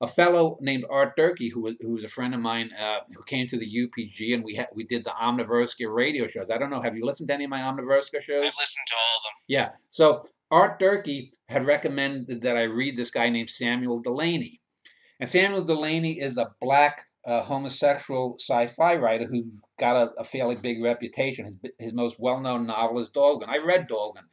a fellow named Art Durkee, who was who was a friend of mine, uh, who came to the UPG, and we had we did the Omniversica radio shows. I don't know, have you listened to any of my Omniversica shows? I've listened to all of them. Yeah. So Art Durkee had recommended that I read this guy named Samuel Delany, and Samuel Delany is a black uh, homosexual sci-fi writer who got a, a fairly big reputation. His his most well-known novel is Dhalgren. I read Dhalgren,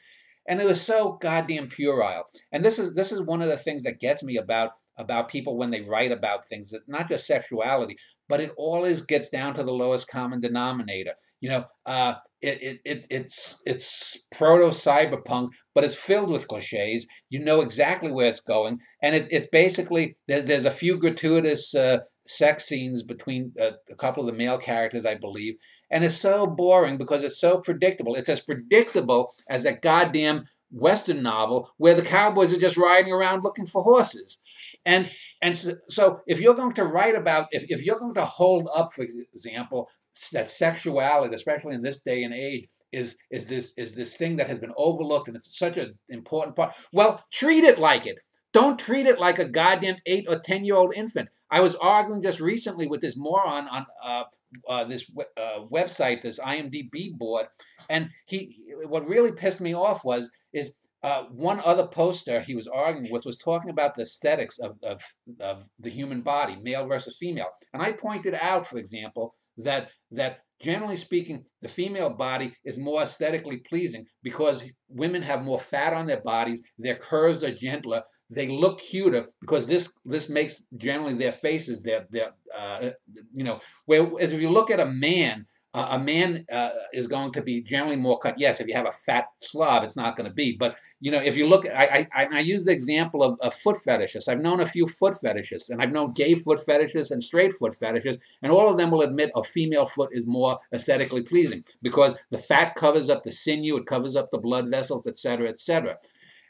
and it was so goddamn puerile. And this is this is one of the things that gets me about about people when they write about things, not just sexuality, but it always gets down to the lowest common denominator. You know, uh, it, it, it, it's it's proto cyberpunk, but it's filled with cliches. You know exactly where it's going, and it, it's basically there, there's a few gratuitous uh, sex scenes between uh, a couple of the male characters, I believe, and it's so boring because it's so predictable. It's as predictable as that goddamn Western novel where the cowboys are just riding around looking for horses. And and so, so, if you're going to write about, if, if you're going to hold up, for example, that sexuality, especially in this day and age, is is this is this thing that has been overlooked and it's such an important part. Well, treat it like it. Don't treat it like a goddamn eight or ten year old infant. I was arguing just recently with this moron on uh, uh, this uh, website, this IMDb board, and he. What really pissed me off was is uh, one other poster he was arguing with was talking about the aesthetics of, of, of the human body, male versus female. And I pointed out, for example, that that generally speaking, the female body is more aesthetically pleasing because women have more fat on their bodies, their curves are gentler, they look cuter because this this makes generally their faces their their uh, you know whereas if you look at a man uh, a man uh, is going to be generally more cut. Yes, if you have a fat slob, it's not going to be. But you know, if you look, I I, I use the example of, of foot fetishists. I've known a few foot fetishists, and I've known gay foot fetishists and straight foot fetishists, and all of them will admit a female foot is more aesthetically pleasing because the fat covers up the sinew, it covers up the blood vessels, etc., etc.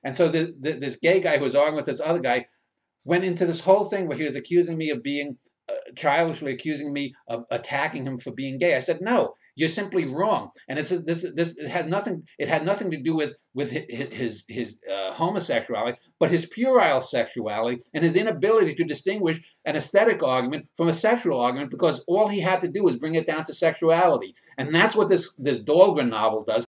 And so the, the, this gay guy who was arguing with this other guy went into this whole thing where he was accusing me of being childishly accusing me of attacking him for being gay. I said, no, you're simply wrong. And it's this this it had nothing it had nothing to do with with his his, his uh, homosexuality, but his puerile sexuality and his inability to distinguish an aesthetic argument from a sexual argument because all he had to do was bring it down to sexuality. And that's what this this Dhalgren novel does.